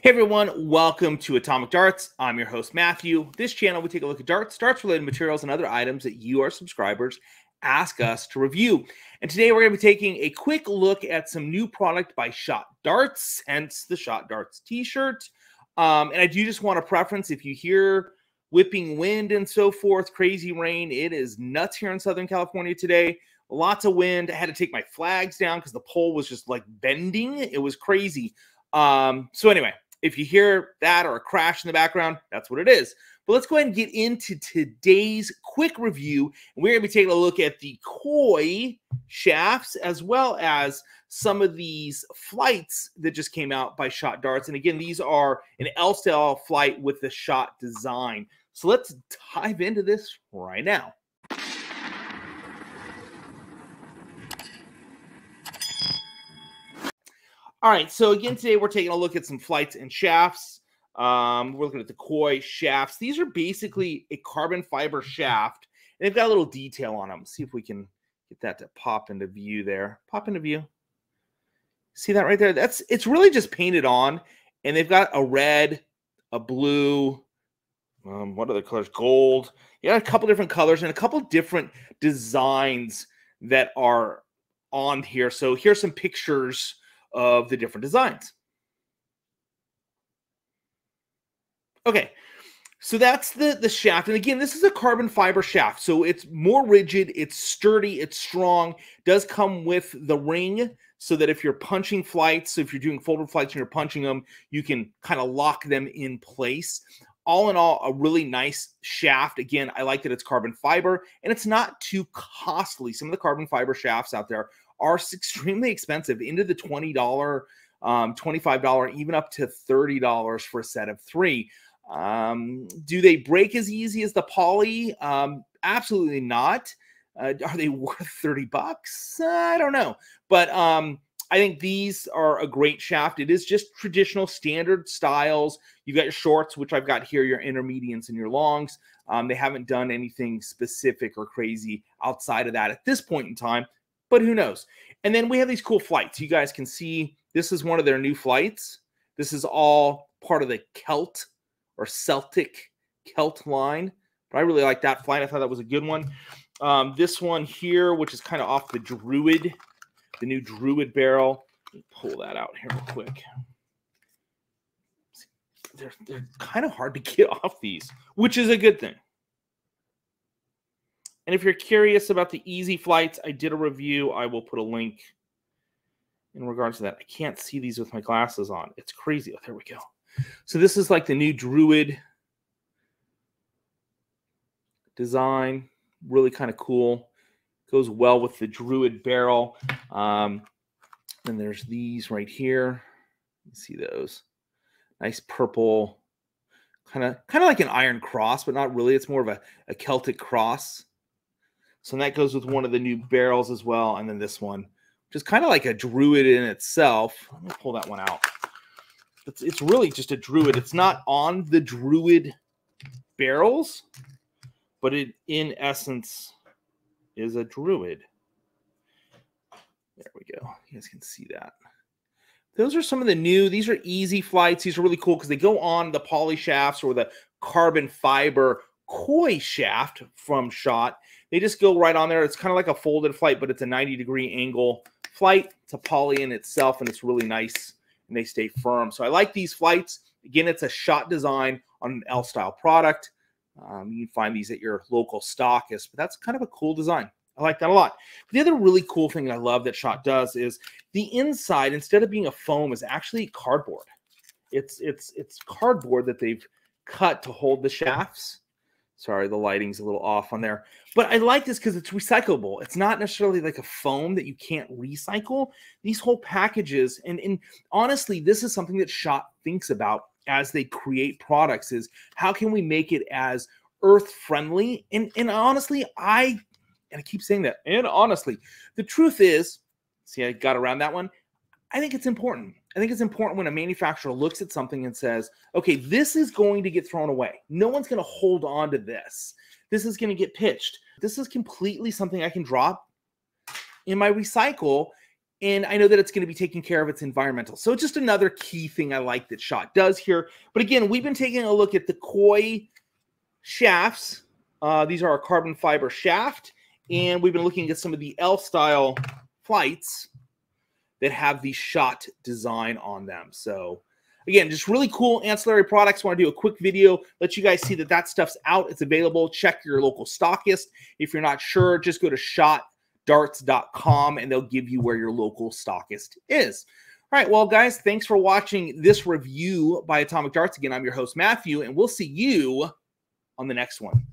Hey everyone, welcome to Atomic Darts. I'm your host, Matthew. This channel, we take a look at darts, darts related materials, and other items that you, our subscribers, ask us to review. And today we're going to be taking a quick look at some new product by Shot Darts, hence the Shot Darts t shirt. Um, and I do just want to preference if you hear whipping wind and so forth, crazy rain, it is nuts here in Southern California today. Lots of wind. I had to take my flags down because the pole was just like bending. It was crazy. Um, so, anyway, if you hear that or a crash in the background, that's what it is. But let's go ahead and get into today's quick review. We're going to be taking a look at the koi shafts as well as some of these flights that just came out by Shot Darts. And again, these are an L style flight with the shot design. So let's dive into this right now. All right, so again, today we're taking a look at some flights and shafts. Um, we're looking at the koi shafts. These are basically a carbon fiber shaft, and they've got a little detail on them. See if we can get that to pop into view there. Pop into view. See that right there? That's it's really just painted on, and they've got a red, a blue, um, what other colors? Gold. Yeah, a couple different colors and a couple different designs that are on here. So here's some pictures of the different designs. Okay, so that's the, the shaft. And again, this is a carbon fiber shaft. So it's more rigid, it's sturdy, it's strong, does come with the ring so that if you're punching flights, if you're doing folded flights and you're punching them, you can kind of lock them in place. All in all, a really nice shaft. Again, I like that it's carbon fiber and it's not too costly. Some of the carbon fiber shafts out there are extremely expensive into the $20, um, $25, even up to $30 for a set of three. Um, do they break as easy as the poly? Um, absolutely not. Uh, are they worth 30 bucks? I don't know. But um, I think these are a great shaft. It is just traditional standard styles. You've got your shorts, which I've got here, your intermediates and your longs. Um, they haven't done anything specific or crazy outside of that at this point in time but who knows? And then we have these cool flights. You guys can see this is one of their new flights. This is all part of the Celt or Celtic Celt line. But I really like that flight. I thought that was a good one. Um, this one here, which is kind of off the Druid, the new Druid barrel. pull that out here real quick. They're, they're kind of hard to get off these, which is a good thing. And if you're curious about the EZ flights, I did a review. I will put a link in regards to that. I can't see these with my glasses on. It's crazy. Oh, there we go. So this is like the new Druid design. Really kind of cool. Goes well with the Druid barrel. Um, and there's these right here. You see those. Nice purple, kind of kind of like an iron cross, but not really. It's more of a, a Celtic cross. So that goes with one of the new barrels as well. And then this one, which is kind of like a druid in itself. Let me pull that one out. It's, it's really just a druid. It's not on the druid barrels, but it in essence is a druid. There we go. You guys can see that. Those are some of the new. These are EZ flights. These are really cool because they go on the poly shafts or the carbon fiber koi shaft from Shot. They just go right on there. It's kind of like a folded flight, but it's a 90 degree angle flight. It's a poly in itself, and it's really nice, and they stay firm. So I like these flights. Again, it's a shot design on an L style product. Um, you can find these at your local stockist, but that's kind of a cool design. I like that a lot. But the other really cool thing that I love that Shot does is the inside, instead of being a foam, is actually cardboard. It's it's it's cardboard that they've cut to hold the shafts. Sorry, the lighting's a little off on there. But I like this because it's recyclable. It's not necessarily like a foam that you can't recycle. These whole packages, and, and honestly, this is something that Shot thinks about as they create products is how can we make it as earth friendly? And, and honestly, I and I keep saying that, and honestly, the truth is, see, I got around that one. I think it's important. I think it's important when a manufacturer looks at something and says, okay, this is going to get thrown away. No one's going to hold on to this. This is going to get pitched. This is completely something I can drop in my recycle and I know that it's going to be taking care of its environmental. So just another key thing I like that Shot does here. But again, we've been taking a look at the Koi shafts. Uh, these are a carbon fiber shaft, and we've been looking at some of the L style flights that have the shot design on them. So again, just really cool ancillary products. Want to do a quick video, let you guys see that that stuff's out. It's available. Check your local stockist. If you're not sure, just go to shotdarts.com and they'll give you where your local stockist is. All right, well, guys, thanks for watching this review by Atomic Darts. Again, I'm your host, Matthew, and we'll see you on the next one.